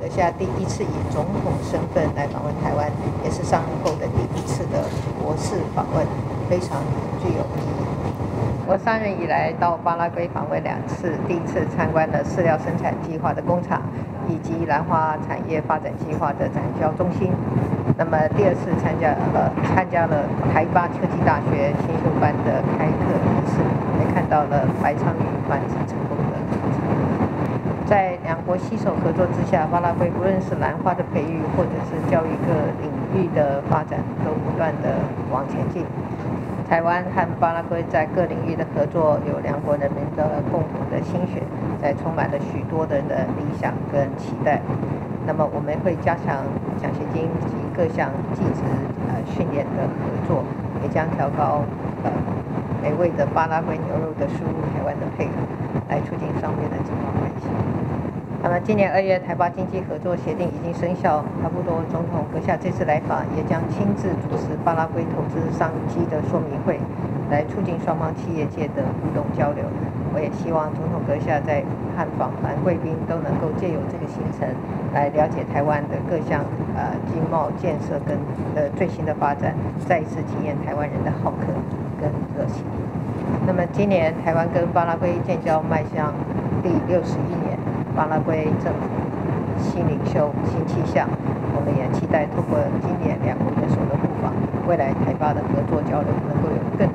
阁下第一次以总统身份来访问台湾，也是上任后的第一次的国事访问，非常具有意义。我上任以来到巴拉圭访问两次，第一次参观了饲料生产计划的工厂，以及兰花产业发展计划的展销中心。那么第二次参加了参加了台巴科技大学新修班的开课仪式，也看到了白鲳鱼繁殖成功的在两国携手合作之下，巴拉圭不论是兰花的培育，或者是教育各领域的发展，都不断的往前进。台湾和巴拉圭在各领域的合作，有两国人民的共同的心血，在充满了许多人的理想跟期待。那么我们会加强奖学金及各项技职呃训练的合作，也将调高呃美味的巴拉圭牛肉的输入台湾的配额，来促进双边的。那么今年二月台巴经济合作协定已经生效，差不多总统阁下这次来访也将亲自主持巴拉圭投资商机的说明会，来促进双方企业界的互动交流。我也希望总统阁下在汉访谈贵宾都能够借由这个行程，来了解台湾的各项呃经贸建设跟的最新的发展，再一次体验台湾人的好客跟热情。那么今年台湾跟巴拉圭建交迈向第六十一。巴拉圭政府新领袖、新气象，我们也期待通过今年两国元首的步伐，未来台巴的合作交流能够有更、